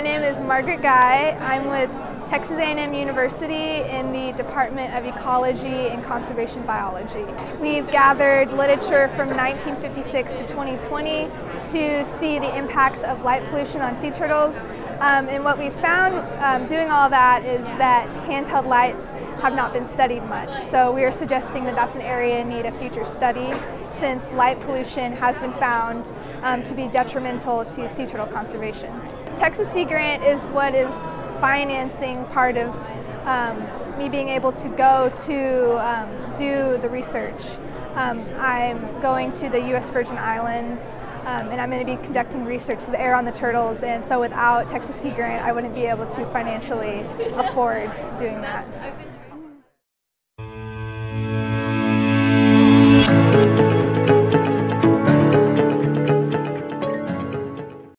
name is Margaret Guy. I'm with Texas A&M University in the Department of Ecology and Conservation Biology. We've gathered literature from 1956 to 2020 to see the impacts of light pollution on sea turtles. Um, and what we've found um, doing all that is that handheld lights have not been studied much. So we are suggesting that that's an area in need of future study since light pollution has been found um, to be detrimental to sea turtle conservation. Texas Sea Grant is what is financing part of um, me being able to go to um, do the research. Um, I'm going to the U.S. Virgin Islands um, and I'm going to be conducting research there on the turtles and so without Texas Sea Grant I wouldn't be able to financially afford doing that.